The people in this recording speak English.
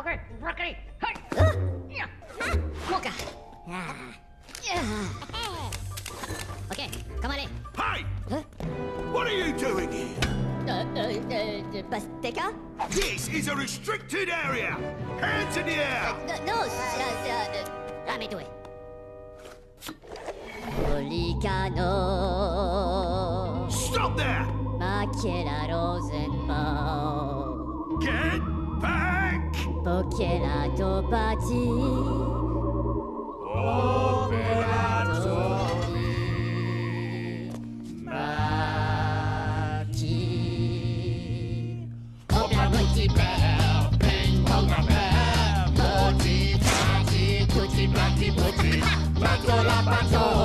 Okay, ఒకటి ఒకటి ఒక Okay, come on in. Hey! Huh? What are you doing here? Uh, uh, uh, Basteka? This is a restricted area! Hands in the air! Uh, no, uh, uh, let me do it. Stop there! Makela Rosenbaum pokierato pati. Operato mi maki. Opera multi bell, ping pong bell, multi tati, tutti blatti butti, battola battola.